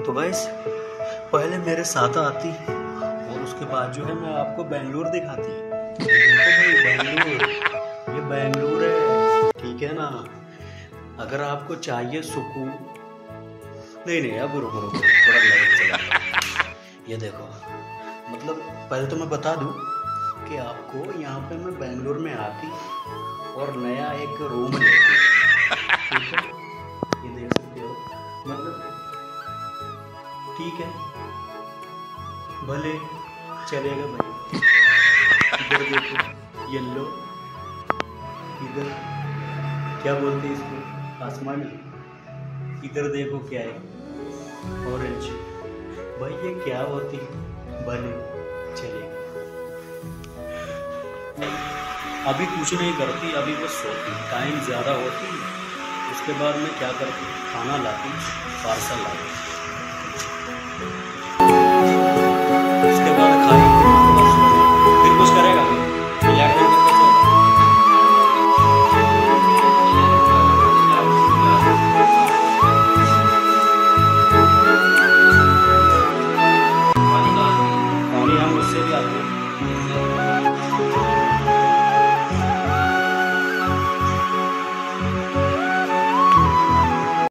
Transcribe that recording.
तो गैस पहले मेरे साथ आती और उसके बाद जो है मैं आपको बेंगलोर दिखाती। ये बेंगलोर है। ठीक है ना? अगर आपको चाहिए सुकून। नहीं नहीं, अब रुको रुको, थोड़ा लाइट चला। ये देखो मतलब पहले तो मैं बता दूँ कि आपको यहाँ पे मैं बेंगलोर में आती और नया एक रूम लेती। ठीक है? ठीक है। भले चलेगा भाई। इधर देखो, येलो। इधर, क्या बोलते हैं इसको? आसमानी। इधर देखो क्या है। ऑरेंज भाई, ये क्या होती है? भले चलेगा अभी कुछ नहीं करती, अभी बस सोती टाइम ज़्यादा होती उसके बाद में क्या करती खाना लाती पार्सल लाती